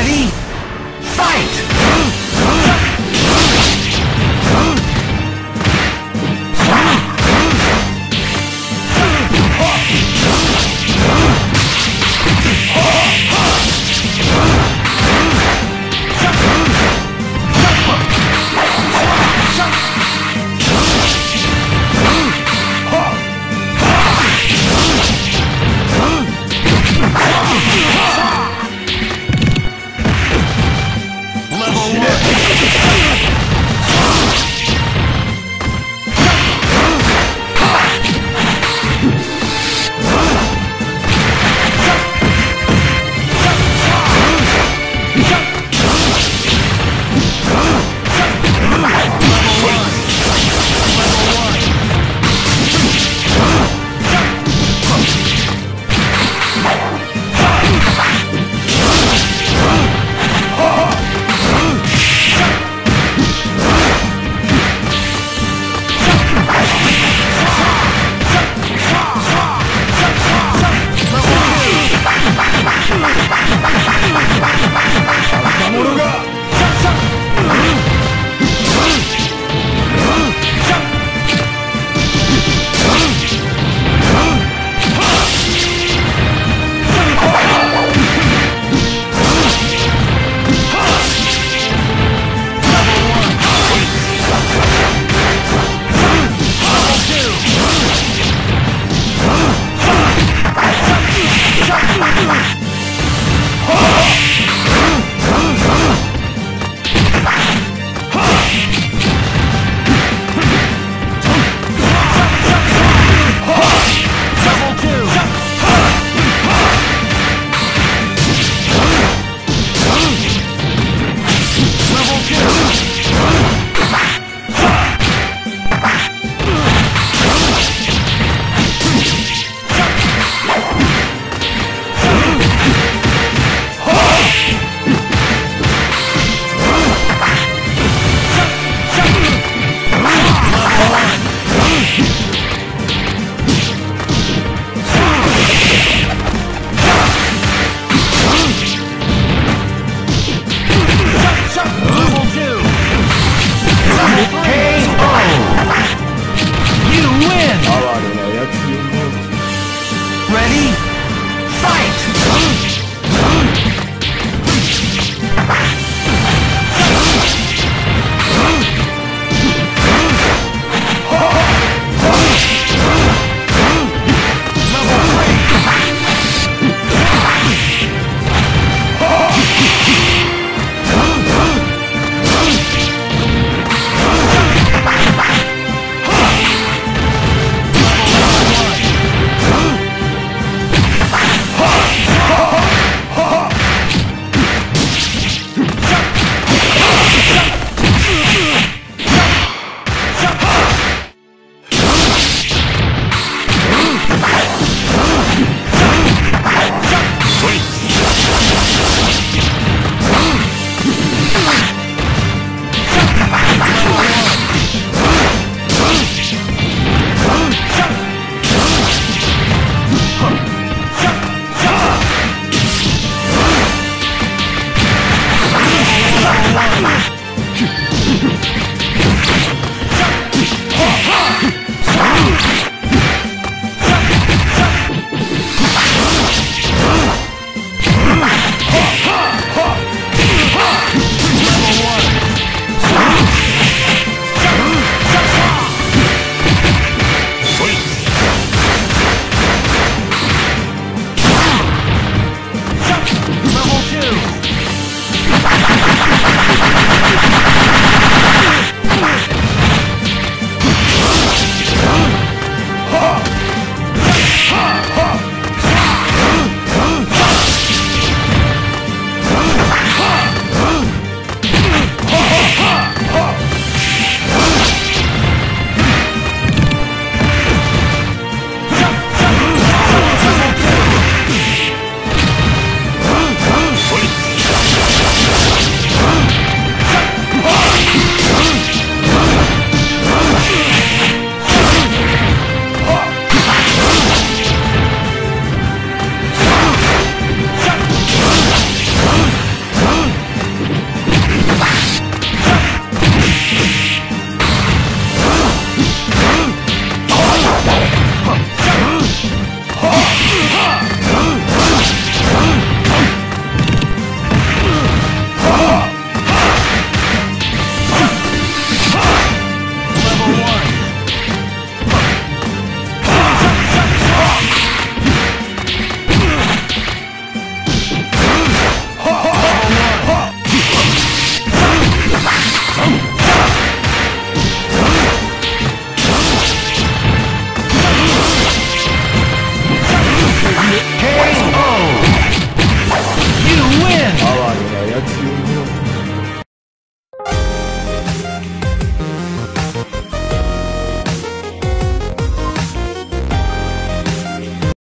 Ready?